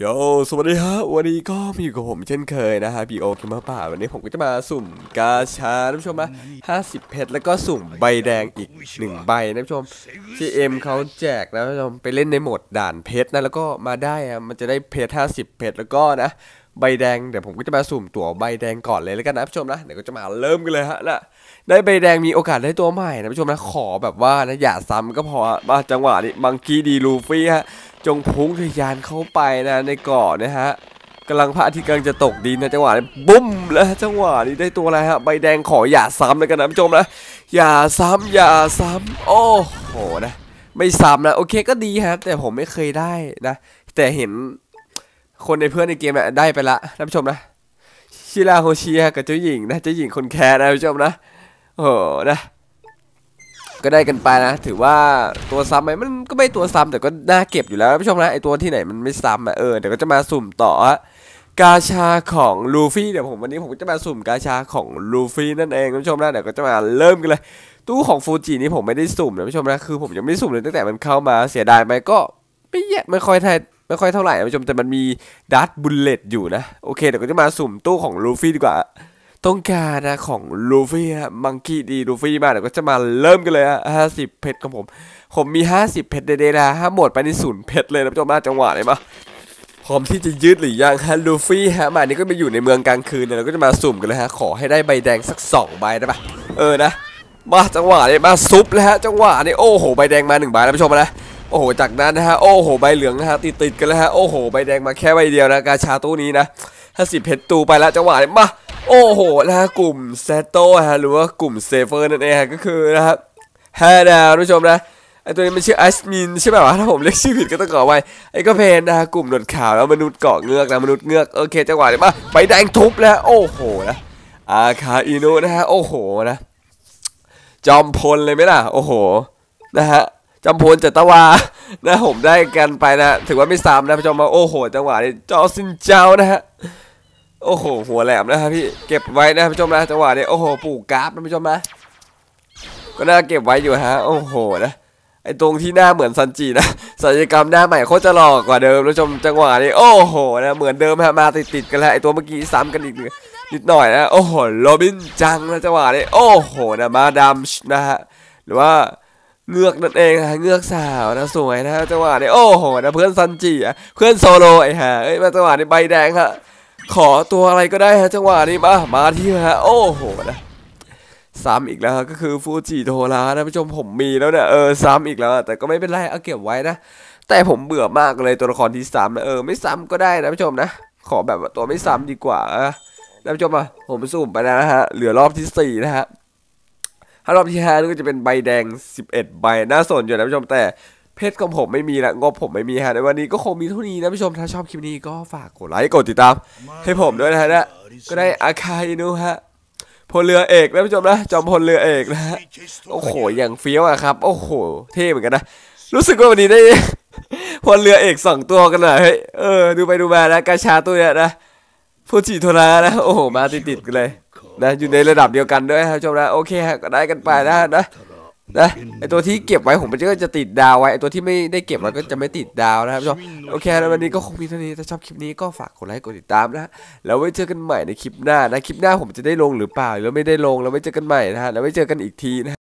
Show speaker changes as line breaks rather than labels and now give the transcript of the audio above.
โยสวัสดีฮะวันนี้ก็มีอยู่กับผมเช่นเคยนะฮะพีโอคิมมาป่าวันนี้ผมก็จะมาสุ่มกาชาท่านผู้ชมนะ50เพชรแล้วก็สุ่มใบแดงอีก1ใบนะท่านผู้ชมที่เอ็มเขาแจกนะท่านผู้ชมไปเล่นในโหมดด่านเพชรนะแล้วก็มาได้อะมันจะได้เพชร50เพชรแล้วก็นะใบแดงเดี๋ยวผมก็จะมาสุ่มตั๋วใบแดงก่อนเลยแล้วกันนะท่านผู้ชมนะเดี๋ยวก็จะมาเริ่มกันเลยฮะนะได้ใบแดงมีโอกาสได้ตัวใหม่นะท่านผู้ชมนะขอแบบว่านะอย่าซ้ำก็พอมาจังหวะนี้มังคีดีลูฟี่ฮะ จงพุ่งทะยานเข้าไปนะในเกาะนะฮะกำลังพระอาทิตย์กำลังจะตกดินนะจังหวะนี้บุ้มแล้วจังหวะนี้ได้ตัวอะไรฮะใบแดงขออย่าซ้ำเลยกันนะผู้ชมนะอย่าซ้ำอย่าซ้ำโอ้โหนะไม่ซ้ำนะโอเคก็ดีฮะแต่ผมไม่เคยได้นะ แต่เห็นคนในเพื่อนในเกมนะได้ไปละท่านผู้ชมนะชิราโฮชิฮะกับเจ้าหญิงนะเจ้าหญิงคนแค้นนะท่านผู้ชมนะโอ้โหนะ ก็ได้กันไปนะ ถือว่าตัวซ้ำไหมมันก็ไม่ตัวซ้ำแต่ก็น่าเก็บอยู่แล้วผู้ชมนะไอตัวที่ไหนมันไม่ซ้ำอะเออเดี๋ยวก็จะมาสุ่มต่อกาชาของลูฟี่เดี๋ยวผมวันนี้ผมก็จะมาสุ่มกาชาของลูฟี่นั่นเองผู้ชมนะเดี๋ยวก็จะมาเริ่มกันเลย ตู้ของฟูจินี่ผมไม่ได้สุ่มนะผู้ชมนะคือผมยังไม่ได้สุ่มเลยตั้งแต่มันเข้ามาเสียดายไหมก็ไม่แย่ไม่ค่อยไทยไม่ค่อยเท่าไหร่ผู้ชมแต่มันมีดัตบุลเลตอยู่นะโอเคเดี๋ยวก็จะมาสุ่มตู้ของลูฟี่ดีกว่า ต้องการนะของลูฟี่ฮะมังกี้ดีลูฟี่มาเดี๋ยวก็จะมาเริ่มกันเลยฮะห้าสิบเพชรของผม ผมมีห้าสิบเพชรเดๆนะห้าหมดไปในศูนย์เพชรเลยนะผู้ชมมาจังหวะเลยมาพร้อมที่จะยืดหรือยังฮะลูฟี่ฮะมานี่ก็ไปอยู่ในเมืองกลางคืนเนี่ยเราก็จะมาสุ่มกันเลยฮะขอให้ได้ใบแดงสักสองใบได้ปะเออนะมาจังหวะนี้มาซุปแล้วฮะจังหวะนี้โอ้โหใบแดงมาหนึ่งใบนะผู้ชมนะโอ้โหจากนั้นนะฮะโอ้โหใบเหลืองนะฮะติดติดกันแล้วฮะโอ้โหใบแดงมาแค่ใบเดียวนะกาชาตู้นี้นะห้าสิบเพชรตูไปแล้วจังหวะนี้มา โอ้โหนะฮะกลุ่มเซโต้ฮะหรือว่ากลุ่มเซเฟอร์นั่นเองฮะก็คือนะครับฮาดาผู้ชมนะไอตัวนี้มันชื่ออัสมินใช่ไหมวะถ้าผมเรียกชื่อผิดก็ต้องขอไว้ไอ้ก็เพนนะฮะกลุ่มหนวดขาวแล้วมนุษย์เกาะเงือกนะมนุษย์เงือกโอเคจังหวะนี้มาใบแดงทุบแล้วโอ้โหนะอาคาอินุนะฮะโอ้โหนะ จอมพลเลยไหมล่ะโอ้โหนะฮะจอมพลจัตวานะผมได้กันไปนะ ถือว่าไม่ซ้ำนะผู้ชมมาโอ้โห จังหวะนี้จอซินเจ้านะฮะ โอ้โห หัวแหลมนะครับพี่ เก็บไว้นะผู้ชมนะจังหวะนี้โอ้โหปลูกกราฟนะผู้ชมนะ ก็น่าเก็บไว้อยู่ฮะ โอ้โหนะ ไอตรงที่หน้าเหมือนซันจินะศัลยกรรมหน้าใหม่โคตรจะหลอกกว่าเดิมผู้ชมจังหวะนี้ โอ้โห นะ เหมือนเดิมฮะ มาติดติดกันแล้วไอตัวเมื่อกี้ซ้ำกันอีกนิดหน่อยนะ โอ้โห โรบินจังนะจังหวะนี้ โอ้โห นะ มาดามนะฮะ หรือว่าเงือกนั่นเองฮะเงือกสาวนะสวยนะจังหวะนี้โอ้โหนะเพื่อนซันจิอะเพื่อนโซโลไอฮะเอ้ยมาจังหวะนี้ใบแดงฮะ ขอตัวอะไรก็ได้ฮะจังหวะนี้มามาที่ฮะโอ้โหนะซ้ำอีกแล้วฮะก็คือฟูจิโทรานะผู้ชมผมมีแล้วเนี่ยเออซ้ำอีกแล้ว แต่ก็ไม่เป็นไรเอาเก็บไว้นะ แต่ผมเบื่อมากเลยตัวละครที่ซ้ำนะเออไม่ซ้ำก็ได้นะผู้ชมนะ ขอแบบว่าตัวไม่ซ้ำดีกว่านะนะผู้ชมอะผมสุ่มไปแล้วนะฮะเหลือรอบที่สี่นะฮะถ้ารอบที่ห้านี่ก็จะเป็นใบแดง 11 ใบน่าสนอยู่นะผู้ชมแต่เพชรของผมไม่มีละงบผมไม่มีฮะในวันนี้ก็คงมีเท่านี้นะผู้ชมถ้าชอบคลิปนี้ก็ฝากกดไลค์กดติดตาม ให้ผมด้วยนะฮะนะก็ได้อาคาอินุฮะพลเรือเอกนะผู้ชมนะจอมพลเรือเอกนะฮะโอ้โหอย่างเฟี้ยวอะครับ โอ้โห เท่เหมือนกันนะรู้สึกว่าวันนี้ได้พลเรือเอกสองตัวกันหน่อยเออ ดูไปดูมานะกาชาตัวเนี้ยนะฟูจิโทรานะโอ้โหมาติดๆกันเลยนะอยู่ในระดับเดียวกันด้วยครับผู้ชมนะโอเคฮะก็ได้กันไปนะนะ นะไอตัวที่เก็บไว้ผมก็จะติดดาวไว้ไอตัวที่ไม่ได้เก็บไว้ก็จะไม่ติดดาวนะครับผู้ชมโอเคแล้ววันนี้ก็คงมีเท่านี้ถ้าชอบคลิปนี้ก็ฝากกดไลค์กดติดตามนะแล้วไว้เจอกันใหม่ในคลิปหน้านะคลิปหน้าผมจะได้ลงหรือเปล่าหรือไม่ได้ลงแล้วไว้เจอกันใหม่นะฮะแล้วไว้เจอกันอีกทีนะ